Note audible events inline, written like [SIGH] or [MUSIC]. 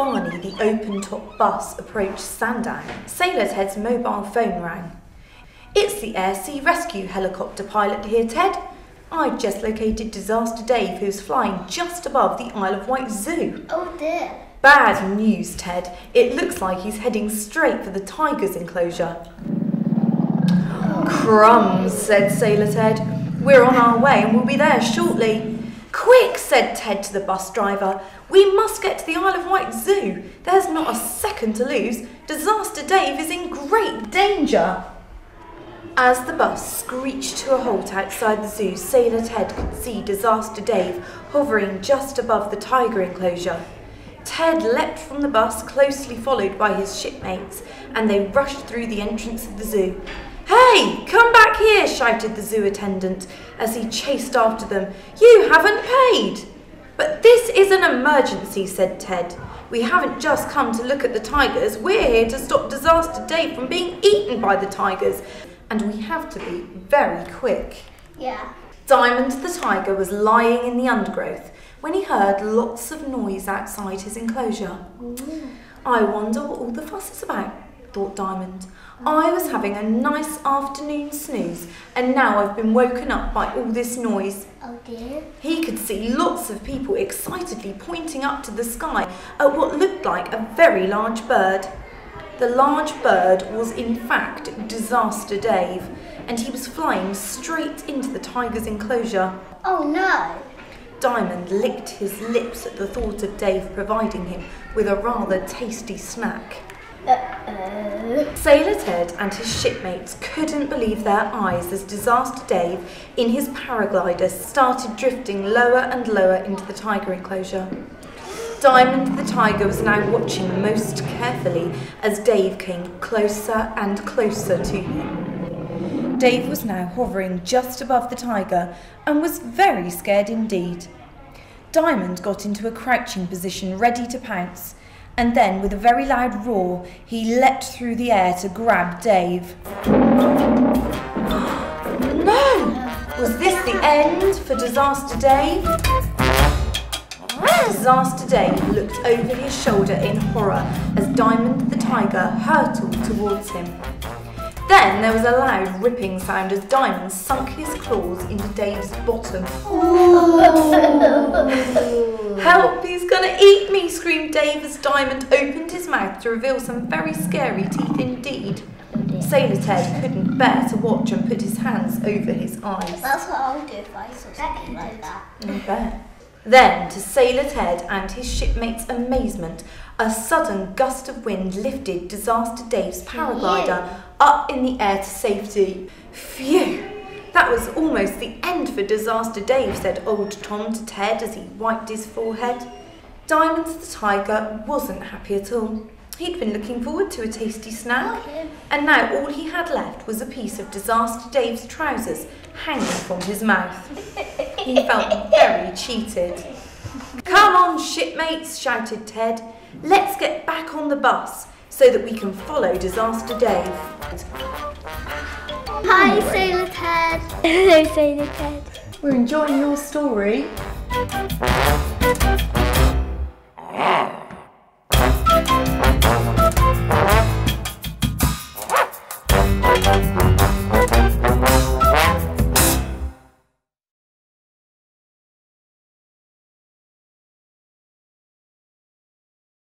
open-top bus approached Sandown, Sailor Ted's mobile phone rang. It's the Air Sea Rescue helicopter pilot here, Ted. I've just located Disaster Dave, who's flying just above the Isle of Wight Zoo. Oh dear. Bad news, Ted. It looks like he's heading straight for the tiger's enclosure. Crumbs, said Sailor Ted. We're on our way and we'll be there shortly. Quick, said Ted to the bus driver. We must get to the Isle of Wight Zoo. There's not a second to lose. Disaster Dave is in great danger. As the bus screeched to a halt outside the zoo, Sailor Ted could see Disaster Dave hovering just above the tiger enclosure. Ted leapt from the bus, closely followed by his shipmates, and they rushed through the entrance of the zoo. Hey, come back shouted the zoo attendant as he chased after them. You haven't paid. But this is an emergency, said Ted. We haven't just come to look at the tigers, we're here to stop Disaster Dave from being eaten by the tigers, and we have to be very quick. Yeah. Diamond the tiger was lying in the undergrowth when he heard lots of noise outside his enclosure. I wonder what all the fuss is about, thought Diamond. I was having a nice afternoon snooze and now I've been woken up by all this noise. Oh dear. He could see lots of people excitedly pointing up to the sky at what looked like a very large bird. The large bird was in fact Disaster Dave, and he was flying straight into the tiger's enclosure. Oh no. Diamond licked his lips at the thought of Dave providing him with a rather tasty snack. Uh-oh. Sailor Ted and his shipmates couldn't believe their eyes as Disaster Dave, in his paraglider, started drifting lower and lower into the tiger enclosure. Diamond the tiger was now watching most carefully as Dave came closer and closer to him. Dave was now hovering just above the tiger and was very scared indeed. Diamond got into a crouching position ready to pounce, and then with a very loud roar, he leapt through the air to grab Dave. [GASPS] no! Was this the end for Disaster Dave? Disaster Dave looked over his shoulder in horror as Diamond the tiger hurtled towards him. Then there was a loud ripping sound as Diamond sunk his claws into Dave's bottom. [LAUGHS] [LAUGHS] Help, he's gonna eat me, screamed Dave as Diamond opened his mouth to reveal some very scary teeth indeed. Sailor Ted couldn't bear to watch and put his hands over his eyes. That's what I would do if I saw something like that. I mm, bet. Then, to Sailor Ted and his shipmates' amazement, a sudden gust of wind lifted Disaster Dave's paraglider up in the air to safety. Phew! That was almost the end for Disaster Dave, said old Tom to Ted as he wiped his forehead. Diamonds the tiger wasn't happy at all. He'd been looking forward to a tasty snack, and now all he had left was a piece of Disaster Dave's trousers hanging from his mouth. He felt very cheated. Come on, shipmates, shouted Ted. Let's get back on the bus so that we can follow Disaster Dave. Hi, Sailor Ted. [LAUGHS] Hello, Sailor Ted. We're enjoying your story.